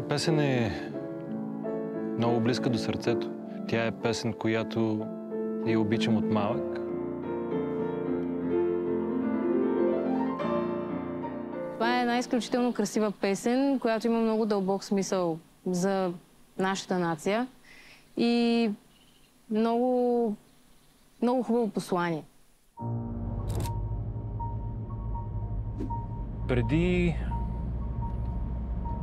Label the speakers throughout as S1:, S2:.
S1: Тази песен е много близка до сърцето. Тя е песен, която я обичам от малък.
S2: Това е една изключително красива песен, която има много дълбок смисъл за нашата нация и много, много хубаво послание.
S1: Преди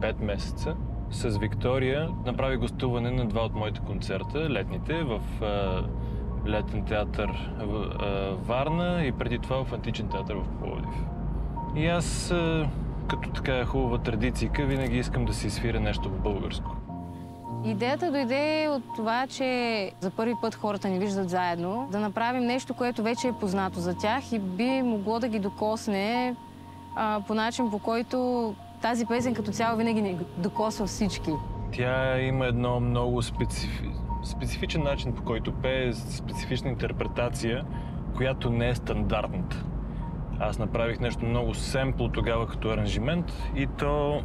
S1: пет месеца с Виктория направи гостуване на два от моите концерта, летните, в а, летен театър в Варна и преди това в античен театър в Пловдив. И аз, като така хубава традицийка, винаги искам да си свиря нещо в българско.
S2: Идеята дойде от това, че за първи път хората ни виждат заедно, да направим нещо, което вече е познато за тях и би могло да ги докосне а, по начин, по който тази песен като цяло винаги ни докосва всички.
S1: Тя има едно много специфи... специфичен начин, по който пее, специфична интерпретация, която не е стандартната. Аз направих нещо много семпл тогава като аранжимент и то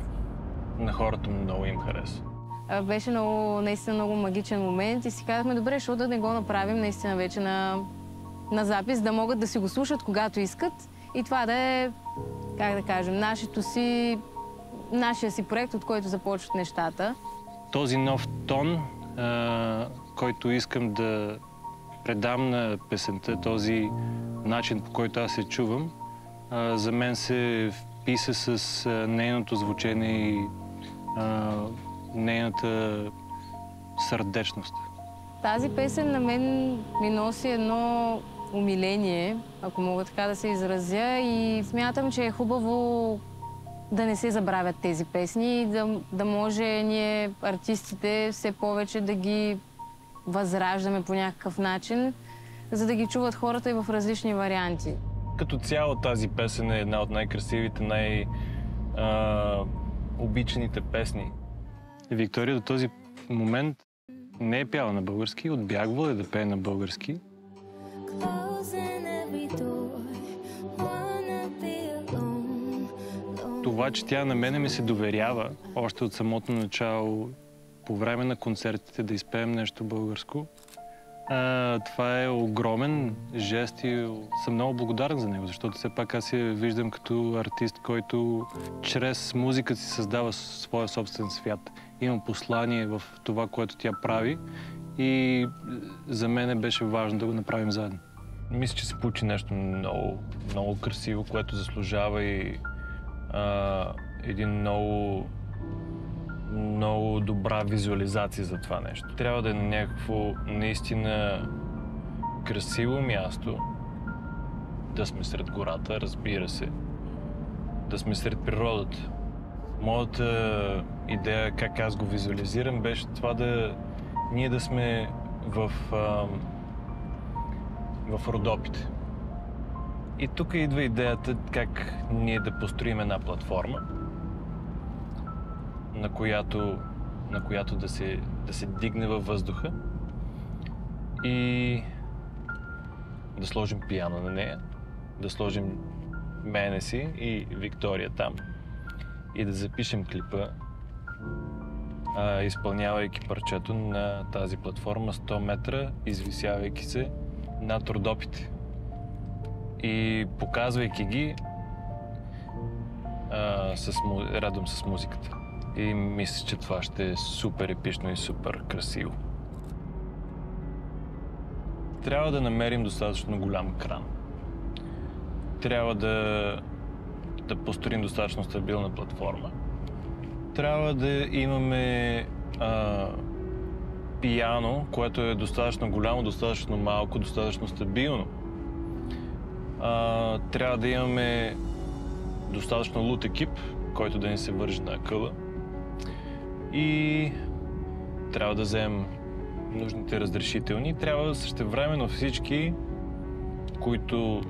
S1: на хората много им хареса.
S2: Беше много, наистина много магичен момент и си казахме, добре, защо да не го направим наистина вече на, на запис, да могат да си го слушат когато искат и това да е, как да кажем, нашето си, нашия си проект, от който започват нещата.
S1: Този нов тон, а, който искам да предам на песента, този начин по който аз се чувам, а, за мен се вписа с а, нейното звучение и а, нейната сърдечност.
S2: Тази песен на мен ми носи едно умиление, ако мога така да се изразя и смятам, че е хубаво да не се забравят тези песни и да, да може ние, артистите, все повече да ги възраждаме по някакъв начин, за да ги чуват хората и в различни варианти.
S1: Като цяло тази песен е една от най-красивите, най-обичаните песни. Виктория до този момент не е пяла на български, отбягвала е да пее на български.
S3: Closing every door,
S1: Това, че тя на мене ми се доверява още от самото начало, по време на концертите да изпеем нещо българско, а, това е огромен жест и съм много благодарен за него, защото все пак аз я виждам като артист, който чрез музиката си създава своя собствен свят. Има послание в това, което тя прави и за мен беше важно да го направим заедно. Мисля, че се получи нещо много, много красиво, което заслужава и а, един много, много добра визуализация за това нещо. Трябва да е на някакво наистина красиво място, да сме сред гората, разбира се, да сме сред природата. Моята идея, как аз го визуализирам, беше това да ние да сме в, а, в Родопите. И тук идва идеята как ние да построим една платформа, на която, на която да, се, да се дигне във въздуха и да сложим пиано на нея, да сложим мене си и Виктория там и да запишем клипа, а, изпълнявайки парчето на тази платформа 100 метра, извисявайки се над Родопите и показвайки ги а, с, рядом с музиката. И мисля, че това ще е супер епично и супер красиво. Трябва да намерим достатъчно голям кран. Трябва да, да построим достатъчно стабилна платформа. Трябва да имаме а, пияно, което е достатъчно голямо, достатъчно малко, достатъчно стабилно. А, трябва да имаме достатъчно лут екип, който да ни се вържи на акъла. И трябва да вземем нужните разрешителни. Трябва същевременно всички, които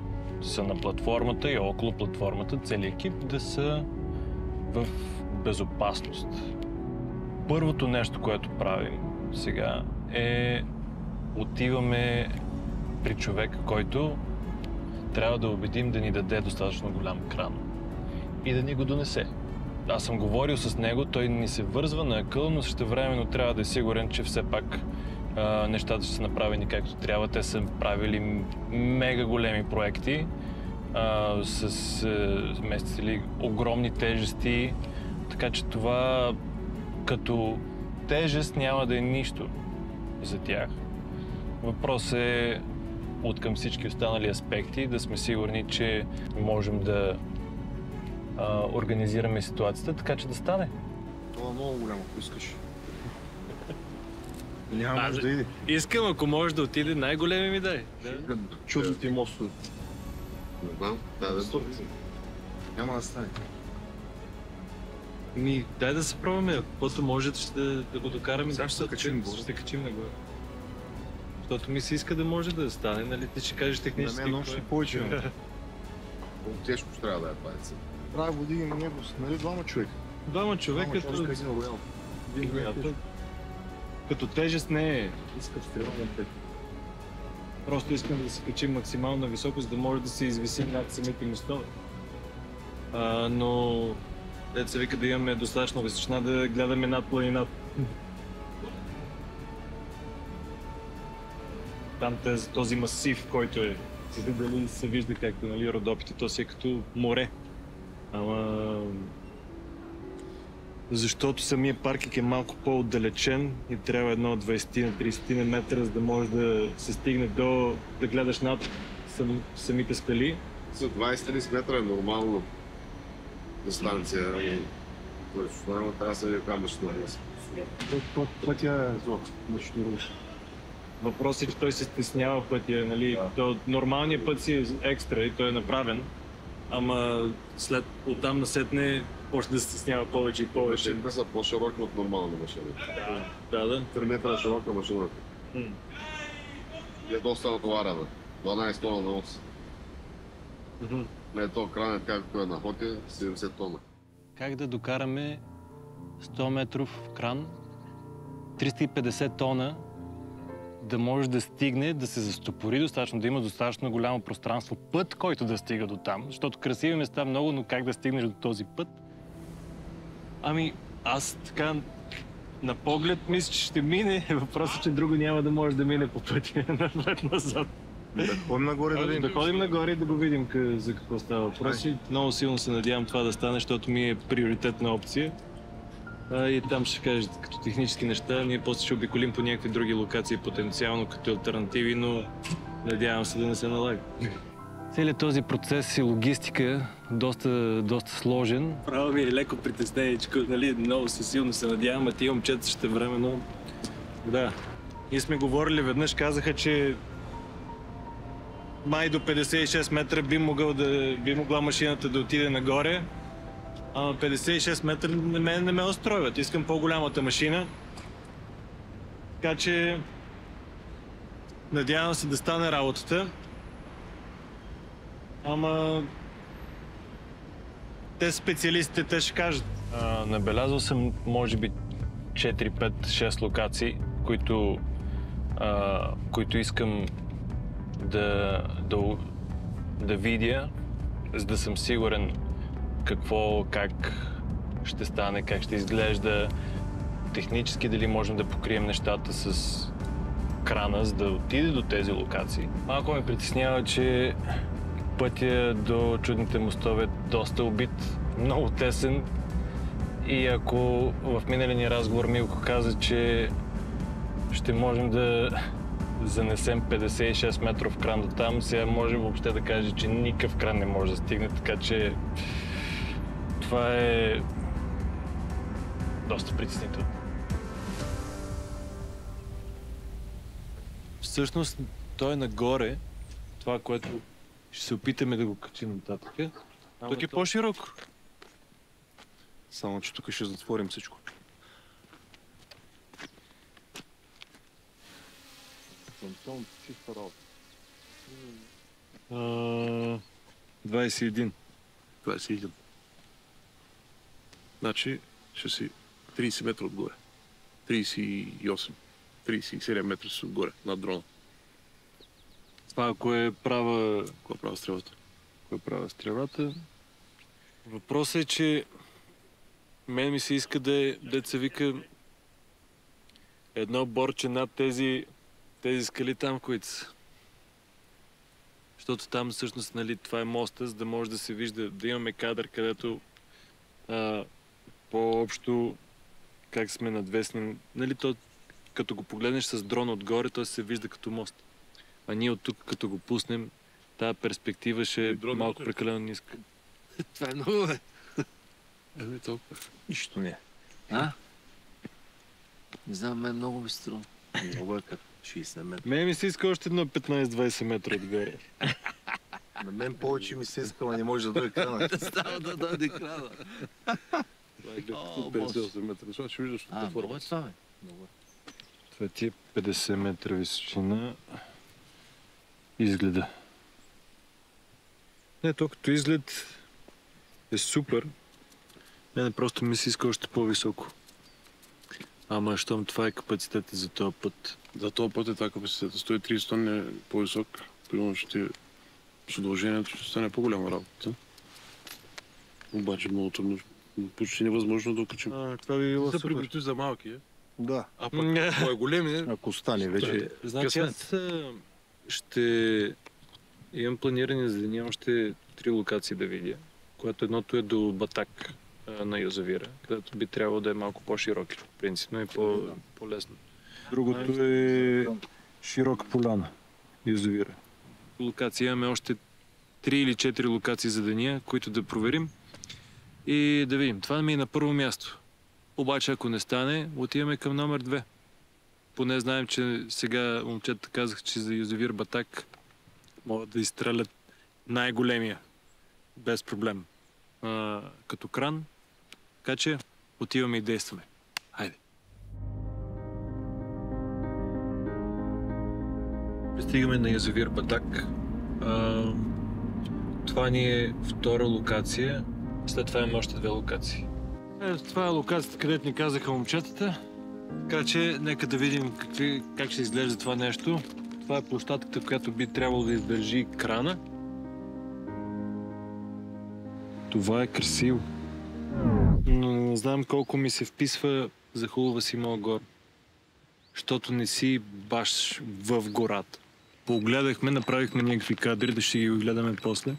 S1: са на платформата и около платформата, целият екип да са в безопасност. Първото нещо, което правим сега е отиваме при човек, който трябва да убедим да ни даде достатъчно голям кран и да ни го донесе. аз съм говорил с него, той ни се вързва на акъл, но също времено трябва да е сигурен, че все пак а, нещата ще са направени както трябва. Те са правили мега големи проекти а, с а, местили огромни тежести, така че това като тежест няма да е нищо за тях. Въпрос е от към всички останали аспекти да сме сигурни, че можем да а, организираме ситуацията, така че да стане.
S4: Това е много голямо, ако искаш. Няма може да иде.
S1: Искам, ако може да отиде, най-големи ми дай. Да.
S4: Чудните мостове.
S5: Не знам, да, да
S4: Няма да стане.
S1: Ми, дай да се пробваме. Каквото може, ще да, да го докараме.
S4: Сега ще се качим.
S1: Ще качим нагоре. Защото ми се иска да може да стане, нали? Ти ще кажеш
S4: На
S1: технически.
S4: мен
S1: какво
S4: още
S1: е.
S4: повече.
S5: Много тежко ще трябва да е палеца.
S4: Трябва да дигаме него, нали двама човека.
S1: Двама човека,
S4: Двама
S1: като,
S4: човека, един
S1: един приятел. като тежест не е.
S4: Стрела на пет.
S1: Просто искам да се качим максимално високо, за да може да се извисим над самите мостове. Но дете се вика да имаме достатъчно височина да гледаме над планината. Там тези, този масив, който е, дали се вижда както нали, Родопите, то си е като море. Ама... Защото самия паркинг е малко по-отдалечен и трябва едно 20-30 метра, за да може да се стигне до да гледаш над сам, самите скали.
S5: За 20-30 метра е нормално дистанция. Няма трябва да се види е.
S4: Пътя е зло. Мъчно.
S1: Въпросът е, че той се стеснява пътя, нали? То, нормалният път си е екстра и той е направен, ама след оттам насетне почне да се стеснява повече и повече.
S5: Машините са по-широки от нормални машини.
S1: Да, да.
S5: 3 метра широка машина.
S1: М.
S5: Е доста натоварена. 12 тона на ос.
S1: Мгм.
S5: Не е то кранет, както е на хоте, 70 тона.
S1: Как да докараме 100 метров кран, 350 тона, да може да стигне, да се застопори достатъчно, да има достатъчно голямо пространство, път, който да стига до там. Защото красиви места много, но как да стигнеш до този път? Ами, аз така на поглед мисля, че ще мине. Въпросът е, че друго няма да може да мине по пътя напред-назад.
S4: Да ходим нагоре да
S1: Да,
S4: видим.
S1: да ходим нагоре и да го видим къ- за какво става въпрос. Много силно се надявам това да стане, защото ми е приоритетна опция. А, и там ще кажете като технически неща. Ние после ще обиколим по някакви други локации, потенциално като альтернативи, но надявам се да не се налага. Целият този процес и логистика доста, доста сложен. Право ми е леко притесненичко, нали, много се силно се надявам, а тия момчета ще време, но... Да. Ние сме говорили веднъж, казаха, че май до 56 метра би, могъл да, би могла машината да отиде нагоре. Ама 56 метра мен не ме устройват. Искам по-голямата машина. Така че надявам се да стане работата. Ама те специалистите, те ще кажат. А, набелязал съм, може би, 4, 5, 6 локации, които, а, които искам да, да, да видя, за да съм сигурен какво, как ще стане, как ще изглежда, технически дали можем да покрием нещата с крана, за да отиде до тези локации. Малко ме притеснява, че пътя до чудните мостове е доста убит, много тесен и ако в миналия ни разговор Милко каза, че ще можем да занесем 56 метров кран до там, сега може въобще да каже, че никакъв кран не може да стигне, така че това е доста притеснително. Всъщност, той е нагоре, това, което ще се опитаме да го качим нататък. Тук е по-широко.
S4: Само, че тук ще затворим всичко.
S1: А, 21.
S4: 21. Значи ще си 30 метра отгоре. 38. 37 метра си отгоре над дрона.
S1: Това, ако е права
S4: Какво правя стрелата?
S1: кой правя стрелата. Въпросът е, че Мен ми се иска да е, се вика, едно борче над тези, тези скали там, които са. Защото там всъщност, нали, това е моста, за да може да се вижда, да имаме кадър, където а, по-общо как сме надвесни. Нали, то, като го погледнеш с дрон отгоре, то се вижда като мост. А ние от тук, като го пуснем, тази перспектива ще е малко прекалено ниска.
S6: Това е много, бе.
S4: Еми толкова.
S6: Нищо не. А? Не знам, мен много ми струва.
S5: Много е като 60 метра.
S1: Мене ми се иска още едно 15-20 метра отгоре.
S5: На мен повече ми се иска, ама не може да дойде крана.
S6: Става да дойде крана.
S4: Това е гледато
S6: О,
S4: 58 метра. Защото ще виждаш
S6: А,
S4: от
S6: много е това, бе. Много е.
S1: Това ти е 50 метра височина. Изгледа. Не, то като изглед е супер. Не, не, просто ми се иска още по-високо. Ама, щом това е капацитета за този път.
S4: За този път е така капацитета. 130 тонни е по-висок. Примерно ще с удължението ще стане по-голяма работа. Обаче много трудно. Почти невъзможно да окачим.
S1: А, това би било
S4: Да
S1: супер.
S4: приготви за малки, е.
S5: Да,
S4: а пък ако е големи, е.
S5: ако стане вече.
S1: Значи аз ще имам планиране за деня още три локации да видя. Което едното е до Батак на Язовира, където би трябвало да е малко по-широки, принципно и по, по-лесно. Другото е широка поляна, Язовира. Локация имаме още три или четири локации за деня, които да проверим и да видим. Това ми е на първо място. Обаче, ако не стане, отиваме към номер две. Поне знаем, че сега момчета казах, че за Язовир Батак могат да изстрелят най-големия. Без проблем. А, като кран. Така че отиваме и действаме. Хайде. Пристигаме на Язовир Батак. А, това ни е втора локация. След това имаме още две локации. Е, това е локацията, където ни казаха момчетата. Така че, нека да видим какви, как ще изглежда това нещо. Това е площадката, която би трябвало да издържи крана. Това е красиво. Но не знам колко ми се вписва за хубава си моя гор. Защото не си баш в гората. Погледахме, направихме някакви кадри, да ще ги гледаме после.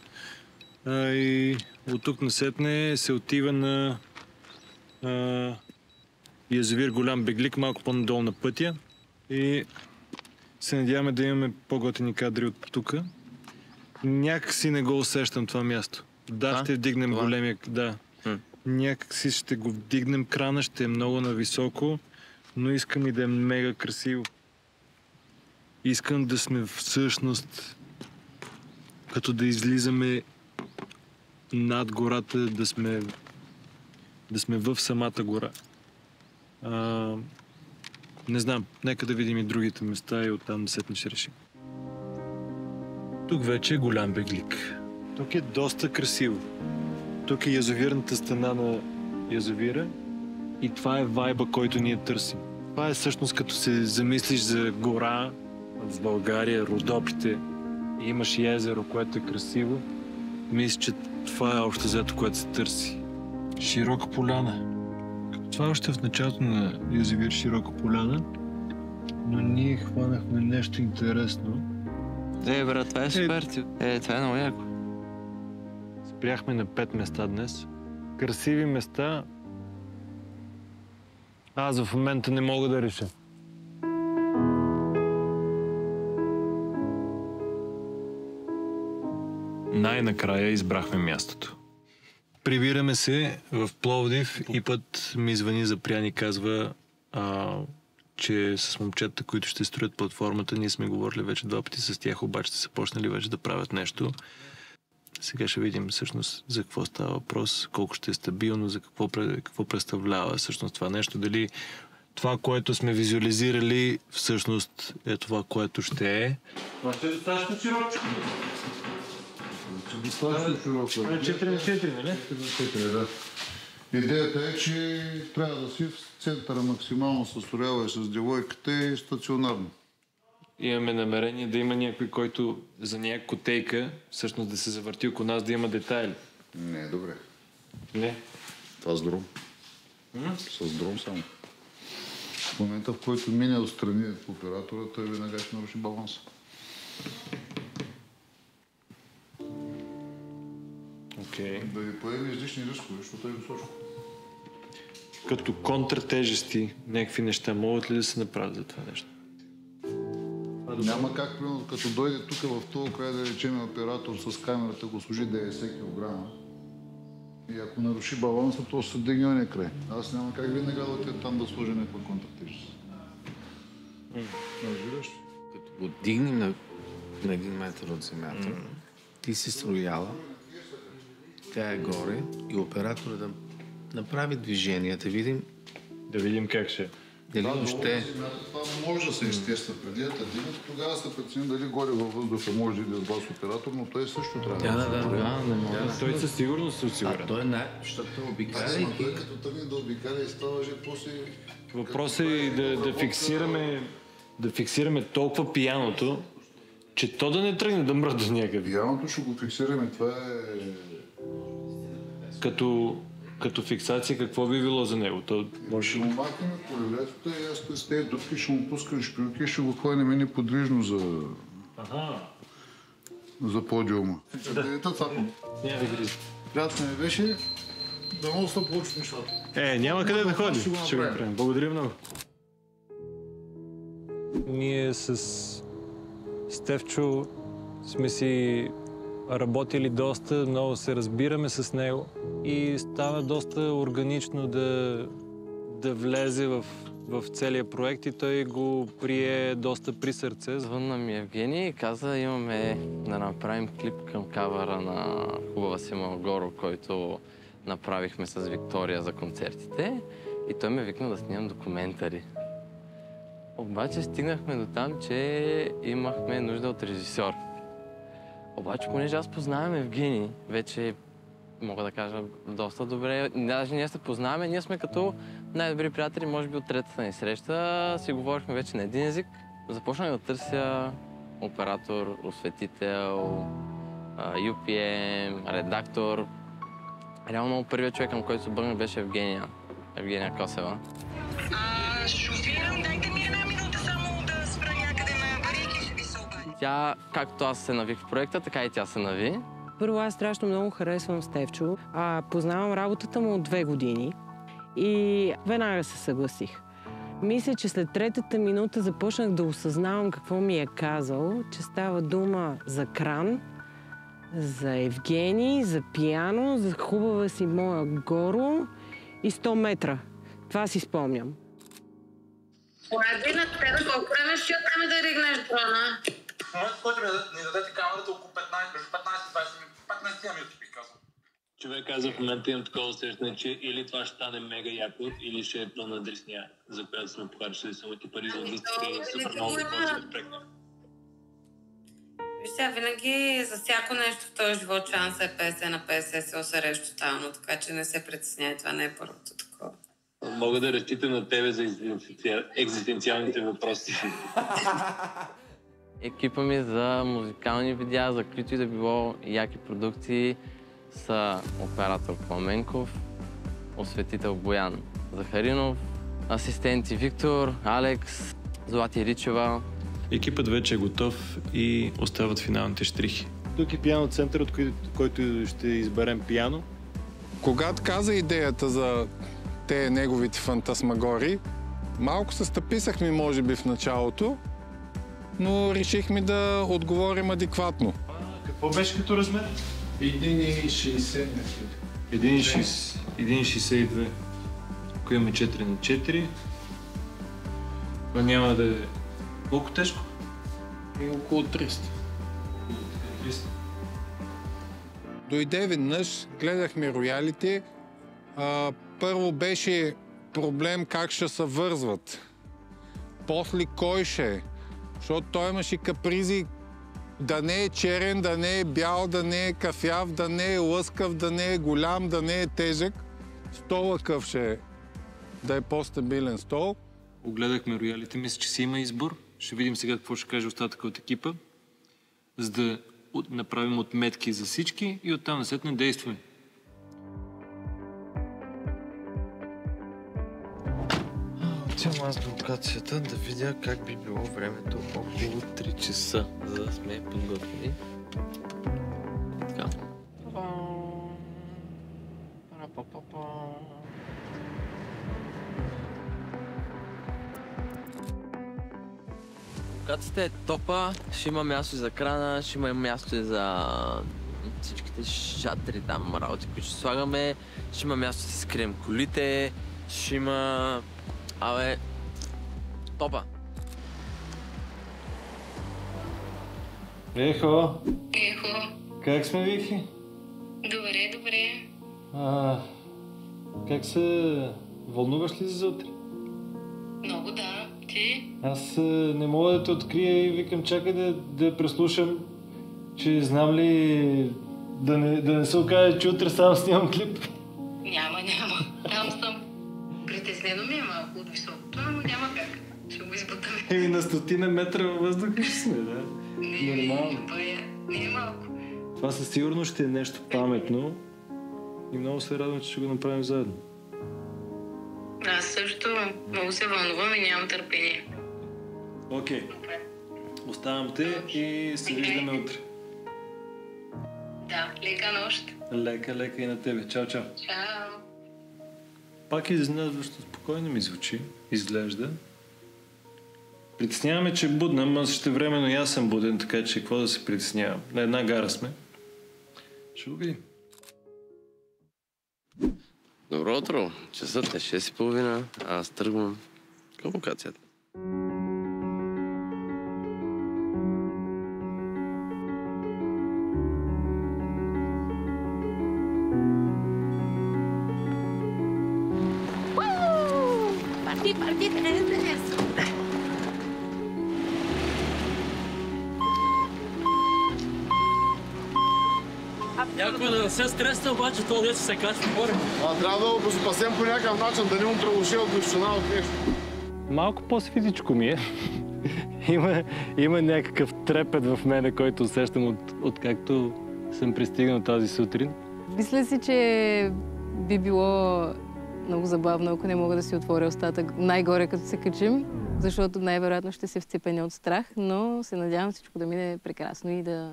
S1: А, и от тук насетне се отива на а, язовир Голям Беглик, малко по-надолу на пътя. И се надяваме да имаме по-готини кадри от тук. Някак си не го усещам това място. Да,
S6: Това?
S1: ще вдигнем
S6: Това?
S1: големия... Да.
S6: М.
S1: Някак си ще го вдигнем крана, ще е много нависоко, но искам и да е мега красиво. Искам да сме всъщност като да излизаме над гората, да сме да сме в самата гора. А, не знам, нека да видим и другите места и оттам да сетне ще решим. Тук вече е голям беглик. Тук е доста красиво. Тук е язовирната стена на язовира и това е вайба, който ние търсим. Това е всъщност като се замислиш за гора в България, Родопите и имаш езеро, което е красиво. Мисля, че това е общо взето, което се търси. Широка поляна. Това е още в началото на язовир Широка поляна, но ние хванахме нещо интересно.
S6: Е, брат, това е супер. Е, това е много яко.
S1: Спряхме на пет места днес. Красиви места. Аз в момента не мога да реша. Най-накрая избрахме мястото. Прибираме се в Пловдив и път ми звъни Запрян и казва, а, че с момчета, които ще строят платформата, ние сме говорили вече два пъти с тях, обаче са почнали вече да правят нещо. Сега ще видим всъщност за какво става въпрос, колко ще е стабилно, за какво, какво представлява всъщност това нещо, дали това, което сме визуализирали, всъщност е това, което ще е. Това ще е достатъчно широчко.
S5: Достатъчно широко.
S1: 4 на 4, нали?
S5: да. Идеята е, че трябва да си в центъра максимално с Оряла и с девойката и стационарно.
S1: Имаме намерение да има някой, който за някаква котейка, всъщност да се завърти около нас, да има детайли.
S5: Не, добре.
S1: Не.
S5: Това с дрон.
S7: С дрон само. В момента, в който мине отстрани оператора, той веднага ще наруши баланса.
S1: Окей.
S7: Да не поеме излишни рискове, защото е височко.
S1: Като контратежести, някакви неща могат ли да се направят за това нещо?
S7: Няма как, примерно, като дойде тук в този край да речем оператор с камерата го служи 90 кг. И ако наруши баланса, то се дигне ония край. Аз няма как веднага да отида там да сложа някаква контратежест. Разбираш? ли?
S6: Като го дигнем на, на един метър от земята, ти си строяла, тя е горе и оператора да направи движение, да видим
S1: Да видим как ще.
S6: дали
S7: Да,
S6: въобще...
S7: това може да се изтества преди да те дигнат, тогава се прецени дали горе във въздуха може да иде с оператор, но той също трябва
S6: Да, да, да, да, не мога.
S1: Той със сигурност се
S6: А
S1: осигуря.
S6: той е най... Защото той обикаля и...
S7: той като тръгне да обикаля и става же после...
S1: Въпросът е да, да фиксираме да фиксираме толкова пияното, че то да не тръгне да мръдне някъде.
S7: Пияното ще го фиксираме, това е...
S1: Като, като фиксация, какво би било за него? То може...
S7: Ще му махнем колелетата и аз с тези дупки ще му пускам шпилки и ще го хванем неподвижно за,
S1: Ага.
S7: за подиума. Да. Това
S1: Няма да гризи.
S7: приятно ми беше, да мога да получат нещата.
S1: Е, няма къде да ходи.
S7: Ще го направим.
S1: Благодаря много. Ние с Стевчо сме си работили доста, много се разбираме с него и стана доста органично да, да влезе в, в целия проект и той го прие доста при сърце.
S8: Звънна ми Евгений и каза, имаме да направим клип към кавара на Хубава си Малгоро, който направихме с Виктория за концертите. И той ме викна да снимам документари. Обаче стигнахме до там, че имахме нужда от режисьор. Обаче, понеже аз познавам Евгений, вече мога да кажа доста добре, даже ние се познаваме, ние сме като най-добри приятели, може би от третата ни среща, си говорихме вече на един език. Започнах да търся оператор, осветител, UPM, редактор. Реално първият човек, към който се обърнах, беше Евгения. Евгения Косева.
S9: А, шофирам,
S8: Тя, както аз се навих в проекта, така и тя се нави.
S10: Първо, аз страшно много харесвам Стевчо. А, познавам работата му от две години и веднага се съгласих. Мисля, че след третата минута започнах да осъзнавам какво ми е казал, че става дума за кран, за Евгений, за пиано, за хубава си моя горо и 100 метра. Това си спомням.
S9: Поради на тебе колко време ще отнеме да ригнеш дрона?
S11: В момента, в който ми, ни дадете камерата, около 15, между 15 и 20 минути, 15 минути бих казал.
S12: Човек каза в момента имам такова усещане, че или това ще стане мега яко, или ще е пълна дресня, за която сме похарчили самите пари за логистика и супер много какво ще впрегнем.
S9: Виж сега, винаги за всяко нещо в този живот шанса е 50 на 50 се осереш тотално, така че не се притесняй, това не е първото такова.
S12: Мога да разчитам на тебе за екзистенци- екзистенциалните въпроси.
S8: Екипа ми за музикални видеа, за каквито и да било яки продукции са оператор Пламенков, осветител Боян Захаринов, асистенти Виктор, Алекс, Злати Ричева.
S1: Екипът вече е готов и остават финалните штрихи. Тук е пиано център, от кой- който ще изберем пиано.
S13: Когато каза идеята за те неговите фантасмагори, малко се стъписахме, може би, в началото, но решихме да отговорим адекватно.
S1: Какво беше като размер?
S7: 1,60
S1: 1,60 1,62. Ако имаме 4 на 4, това няма да е... Колко тежко?
S13: И около 300.
S1: 300.
S13: Дойде веднъж, гледахме роялите. А, първо беше проблем как ще се вързват. После кой ще е. Защото той имаше капризи да не е черен, да не е бял, да не е кафяв, да не е лъскав, да не е голям, да не е тежък. Стола къв ще е. Да е по-стабилен стол.
S1: Огледахме роялите, мисля, че си има избор. Ще видим сега какво ще каже остатъка от екипа, за да направим отметки за всички и оттам насетне действаме.
S8: Отивам аз локацията да видя как би било времето около 3 часа, за да сме подготвени. Локацията е топа, ще има място и за крана, ще има място и за всичките шатри там, работи, които ще слагаме. Ще има място да си скрием колите, ще има... Абе, топа.
S1: Ехо,
S9: Ехо,
S1: как сме, Вики?
S9: добре, добре.
S1: А, как се... Вълнуваш ли се за утре?
S9: Много да. Ти?
S1: Аз а, не мога да те открия и викам, чакай да, да я преслушам, че знам ли да не, да не се окаже, че утре сам снимам клип.
S9: Но няма как. Ще го избутаме.
S1: Еми на стотина метра във въздуха ще сме, да? Нормално.
S9: Бая, не е малко.
S1: Това със сигурност ще е нещо паметно и много се радвам, че ще го направим заедно.
S9: Аз също много се вълнувам и нямам търпение.
S1: Окей. Оставам те и се виждаме утре.
S9: Да, лека нощ.
S1: Лека, лека и на тебе. Чао, чао.
S9: Чао.
S1: Пак изненадващо спокойно ми звучи, изглежда. Притесняваме, че е будна, ама ще времено и аз съм буден, така че какво да се притеснявам. На една гара сме. Ще го видим.
S8: Добро утро. Часът е 6.30. Аз тръгвам към локацията.
S14: Се стресне, обаче то дете се качва горе.
S5: А трябва да го спасем по някакъв начин, да не му приложи от височина от нещо.
S1: Малко по-свитичко ми е. има, има някакъв трепет в мене, който усещам от, от както съм пристигнал тази сутрин.
S2: Мисля си, че би било много забавно, ако не мога да си отворя устата най-горе, като се качим, защото най-вероятно ще се вцепеня от страх, но се надявам всичко да мине прекрасно и да,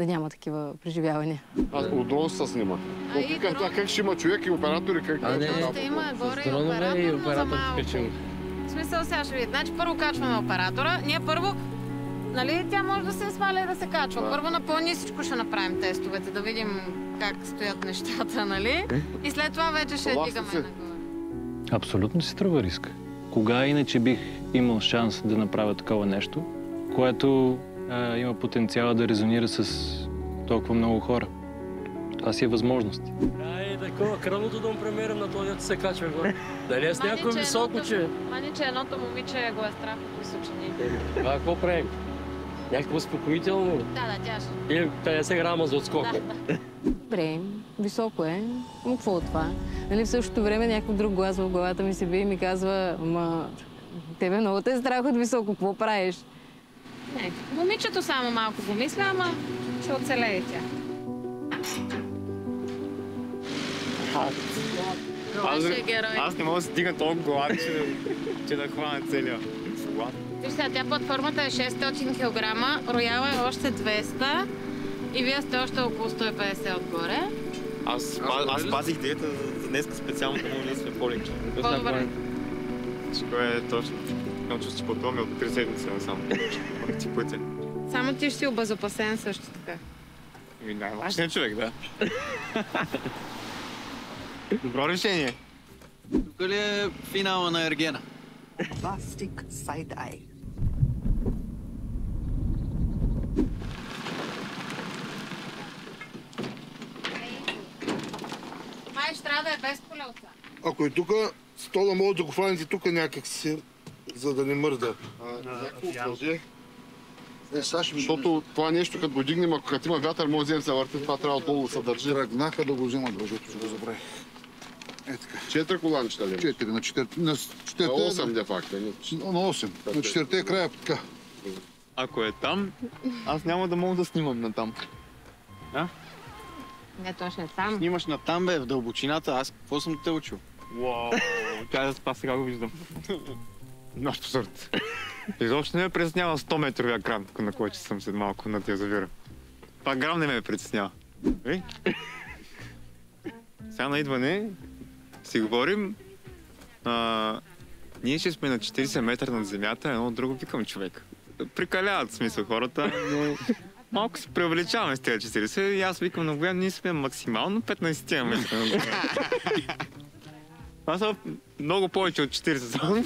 S2: да няма такива преживявания.
S5: Аз от дрон се снима.
S15: А, и
S5: Викам, това как ще има човек и оператори, как...
S8: А, не,
S15: Ще има горе и оператор,
S8: и
S15: но за
S8: оператор.
S15: В смисъл сега ще видите. Значи първо качваме оператора. Ние първо Нали, тя може да се сваля и да се качва.
S5: Да.
S15: Първо на по-нисичко ще направим тестовете, да видим как стоят нещата, нали? И след това вече ще
S5: Съгласна
S15: дигаме
S5: си.
S15: нагоре.
S1: Абсолютно си струва риск. Кога иначе бих имал шанс да направя такова нещо, което а, има потенциала да резонира с толкова много хора? Това си е възможност.
S14: Ай, такова, кръвното да му премерим на този, дето се качва горе. Дали е с някой високо, че...
S15: Мани, че едното момиче го е страх от височини.
S14: Това какво правим? Някакво успокоително?
S15: Да, да, тя ще.
S14: Или 50 грама за отскок?
S2: Добре, високо е. Но какво от това? Нали, в същото време някакъв друг глас в главата ми се бие и ми казва, ма, тебе много те е страх от високо, какво правиш?
S15: Не, момичето само малко го мисля, ама ще оцелее тя.
S16: Аз, аз не мога да си дигна толкова глава, че, да- че да хвана целия.
S15: Виж сега, тя платформата е 600 кг, рояла е още 200 и вие сте още около 150 отгоре.
S16: Аз, аз, аз пазих диета за, днес специално да да сме по-леки.
S15: По-добре.
S16: Кое е точно. Имам чувство, че пътуваме от 3 седмици насам. Ти пътя.
S15: Само ти ще си обезопасен също така.
S16: Ами най-важният човек, да. Добро решение.
S17: Тук ли е финала на Ергена?
S18: Plastic side-eye.
S15: Май ще трябва да е без колелца.
S5: Ако е тук, стола може да го фанете тук някак си, за да не мърда. Е, сега ще ми... Защото това нещо, като го дигнем, ако като има вятър, може да вземем се върти, това трябва отдолу да се държи.
S7: Тръгнаха да го вземат въжето, ще го забравя. Е така.
S5: Четири коланчета ли?
S7: Четири, на четирите. На четирите...
S5: На осем, де факто.
S7: На 8. На четирите е края така.
S16: Ако е там, аз няма да мога да снимам на там. А?
S15: Не, точно е там.
S17: Снимаш на там, бе, в дълбочината. Аз какво съм те учил?
S16: Тя да спа, сега го виждам. Нощ абсурд. Изобщо не ме притеснява 100 метровия кран, на който съм след малко над язовира. Това грам не ме притеснява. Ей? Сега на идване си говорим. А, ние ще сме на 40 метра над земята, едно друго викам човек. Прикаляват смисъл хората, но малко се преувеличаваме с тези 40 и аз викам на Боян, ние сме максимално 15 метра са много повече от 40 само.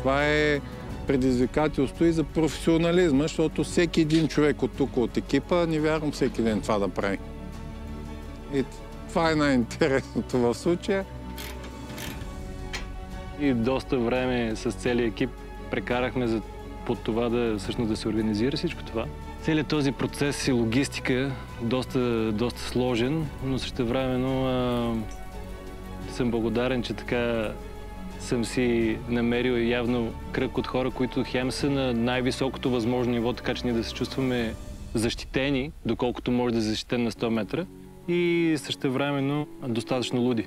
S16: това
S13: е предизвикателство и за професионализма, защото всеки един човек от тук, от екипа, не вярвам всеки ден това да прави. И това е най-интересното в случая.
S1: И доста време с целият екип прекарахме за под това да, всъщност, да се организира всичко това. Целият този процес и логистика доста, доста сложен, но също времено съм благодарен, че така съм си намерил явно кръг от хора, които хем са на най-високото възможно ниво, така че ние да се чувстваме защитени, доколкото може да защитен на 100 метра и също времено достатъчно луди.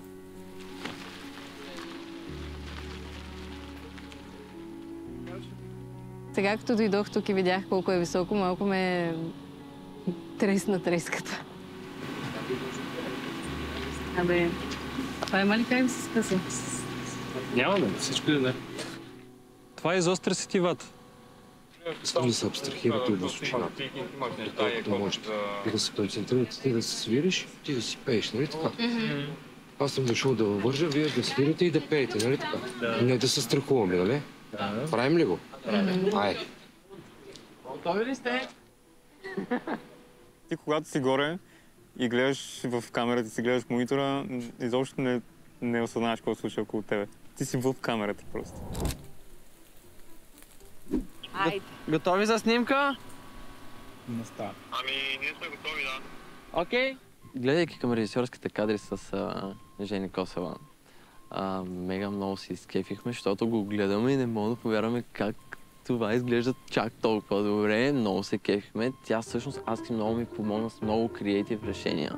S2: Сега като дойдох тук и видях колко е високо, малко ме тресна треската.
S19: Абе, това има ли как да се скъса?
S1: Няма да, всичко е да. Това изостря сетивата.
S20: Искам да се абстрахирате от височината, доколкото можете. И да се концентрирате, ти да се свириш, ти да си пееш, нали така? Аз съм дошъл да въвържа, вие да свирите и да пеете, нали така? Не да се страхуваме, нали? Правим ли го? Ай.
S16: Готови ли сте? Ти когато си горе и гледаш в камерата, си гледаш монитора, изобщо не, не осъзнаваш какво случва около тебе. Ти си в камерата просто.
S17: Айде. Готови за снимка?
S16: Не става.
S11: Ами, ние сме готови, да.
S17: Окей.
S8: Гледайки към режисьорските кадри с а, Жени Косева, а, мега много се изкефихме, защото го гледаме и не мога да повярваме как това изглежда чак толкова добре. Много се кефихме. Тя всъщност, аз и много ми помогна с много креатив решения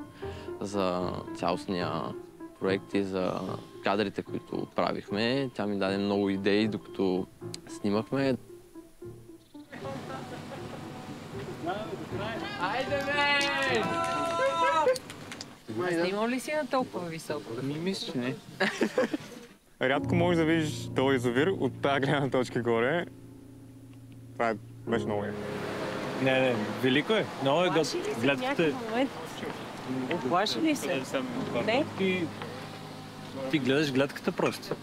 S8: за цялостния проект и за кадрите, които правихме. Тя ми даде много идеи, докато снимахме.
S17: Айде, бе!
S19: Снимал ли си на толкова високо?
S16: Ми мисля, че не. Рядко можеш да видиш този язовир от тази гледна точка горе. Това е- беше много яко.
S1: Не, не, велико е. Много е гад. Гледката е.
S19: Оплаши ли се? Не?
S1: Ти, ти гледаш гледката просто.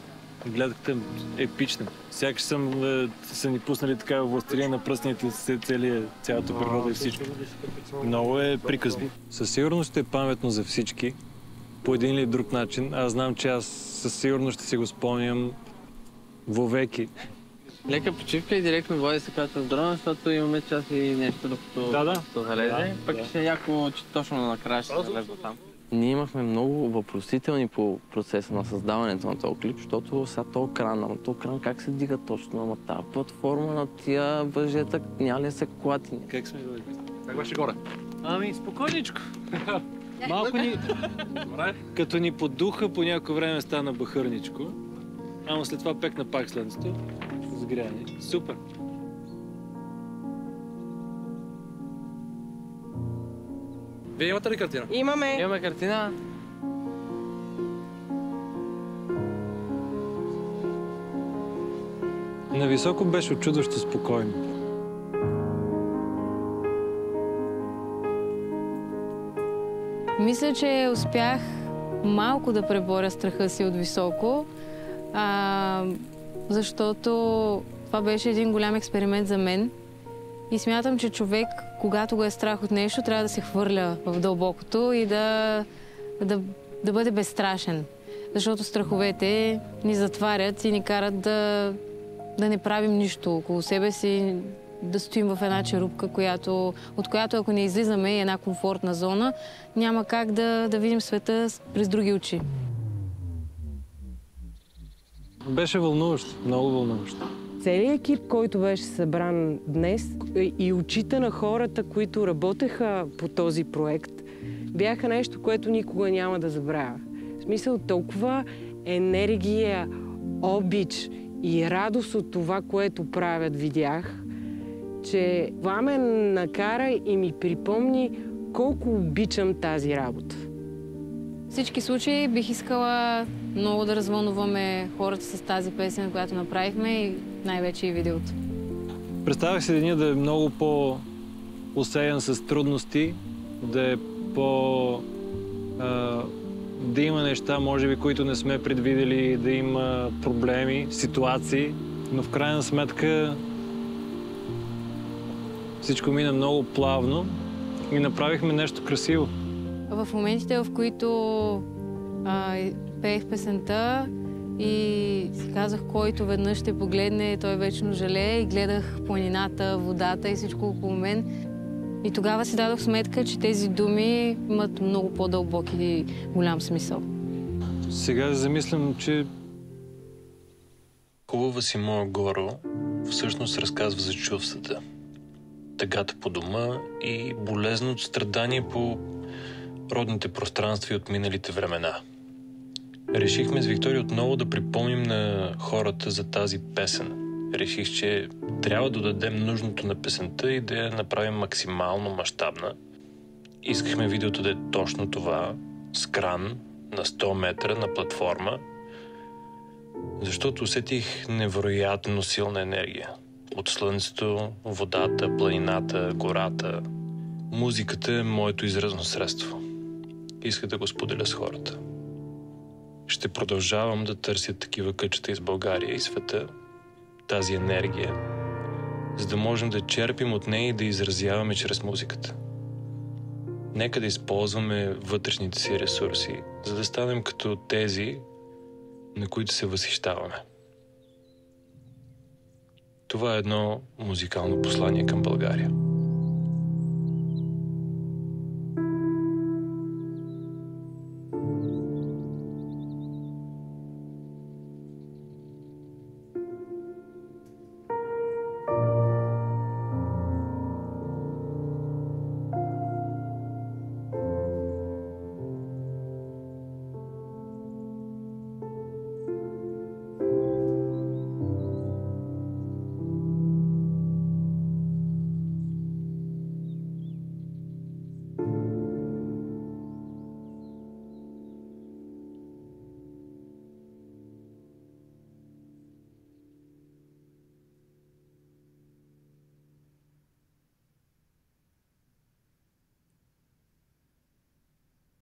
S1: Гледката е епична. Сякаш съм, е, са ни пуснали така в властелия на пръстните с целия, цялата природа и всичко. Много е приказно. Със сигурност е паметно за всички, по един или друг начин. Аз знам, че аз със сигурност ще си го спомням вовеки.
S8: Лека почивка и директно води се качва с дрона, защото имаме час и нещо докато
S1: Да, да.
S8: залезе.
S1: Да,
S8: Пък
S1: да.
S8: ще е яко, че точно накрая ще залезва там. Ние имахме много въпросителни по процеса на създаването на този клип, защото сега този кран, ама този кран как се дига точно, ама тази платформа на тия въжета няма ли да се клати?
S1: Как сме били?
S14: Как беше горе?
S1: Ами, спокойничко. Малко ни... Като ни подуха, по някое време стана бахърничко. Ама след това пекна пак слънцето. Сгряне. Супер.
S14: Вие имате ли картина?
S10: Имаме.
S8: Имаме картина.
S1: Нависоко беше очудващо спокойно.
S2: Мисля, че успях малко да преборя страха си от високо, а, защото това беше един голям експеримент за мен. И смятам, че човек, когато го е страх от нещо, трябва да се хвърля в дълбокото и да, да, да бъде безстрашен. Защото страховете ни затварят и ни карат да, да не правим нищо около себе си, да стоим в една черупка, която, от която ако не излизаме и една комфортна зона, няма как да, да видим света през други очи.
S1: Беше вълнуващо, много вълнуващо.
S10: целият екип, който беше събран днес и очите на хората, които работеха по този проект, бяха нещо, което никога няма да забравя. В смисъл толкова енергия, обич и радост от това, което правят, видях, че това ме накара и ми припомни колко обичам тази работа.
S2: Всички случаи бих искала много да развълнуваме хората с тази песен, която направихме и най-вече и видеото.
S1: Представях се деня да е много по-осеян с трудности, да е по... а, да има неща, може би, които не сме предвидели, да има проблеми, ситуации, но в крайна сметка всичко мина много плавно и направихме нещо красиво.
S2: В моментите, в които а, пеех песента и си казах, който веднъж ще погледне, той вечно жалее и гледах планината, водата и всичко около мен. И тогава си дадох сметка, че тези думи имат много по-дълбок и голям смисъл.
S1: Сега замислям, че хубава си моя горо всъщност разказва за чувствата. Тъгата по дома и болезното страдание по родните пространства и от миналите времена. Решихме с Виктория отново да припомним на хората за тази песен. Реших, че трябва да дадем нужното на песента и да я направим максимално мащабна. Искахме видеото да е точно това, с кран, на 100 метра, на платформа, защото усетих невероятно силна енергия. От слънцето, водата, планината, гората. Музиката е моето изразно средство. Иска да го споделя с хората. Ще продължавам да търся такива къчета из България и света, тази енергия, за да можем да черпим от нея и да изразяваме чрез музиката. Нека да използваме вътрешните си ресурси, за да станем като тези, на които се възхищаваме. Това е едно музикално послание към България.